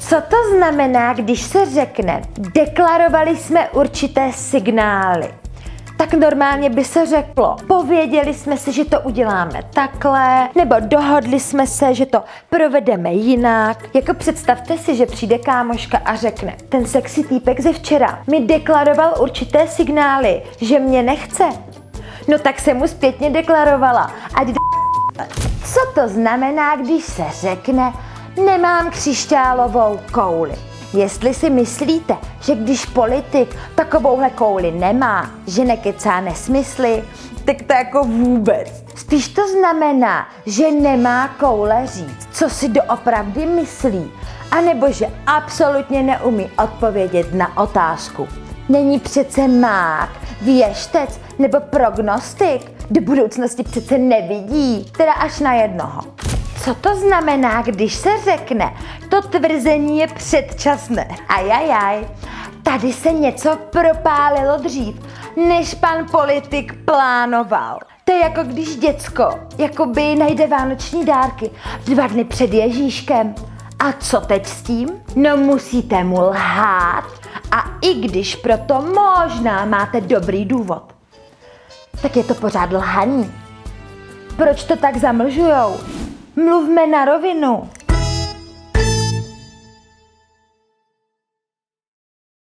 Co to znamená, když se řekne, deklarovali jsme určité signály? tak normálně by se řeklo, pověděli jsme si, že to uděláme takhle, nebo dohodli jsme se, že to provedeme jinak. Jako představte si, že přijde kámoška a řekne, ten sexy týpek ze včera mi deklaroval určité signály, že mě nechce, No tak se mu zpětně deklarovala, ať Co to znamená, když se řekne, nemám křišťálovou kouli? Jestli si myslíte, že když politik takovouhle kouli nemá, že nekecá nesmysly, tak to jako vůbec. Spíš to znamená, že nemá koule říct, co si doopravdy myslí, anebo že absolutně neumí odpovědět na otázku. Není přece mák, věštec nebo prognostik, do budoucnosti přece nevidí, teda až na jednoho. Co to znamená, když se řekne, to tvrzení je předčasné? Ajajaj, tady se něco propálilo dřív, než pan politik plánoval. To je jako když děcko jakoby najde vánoční dárky dva dny před Ježíškem. A co teď s tím? No musíte mu lhát i když proto možná máte dobrý důvod, tak je to pořád lhaní. Proč to tak zamlžujou? Mluvme na rovinu.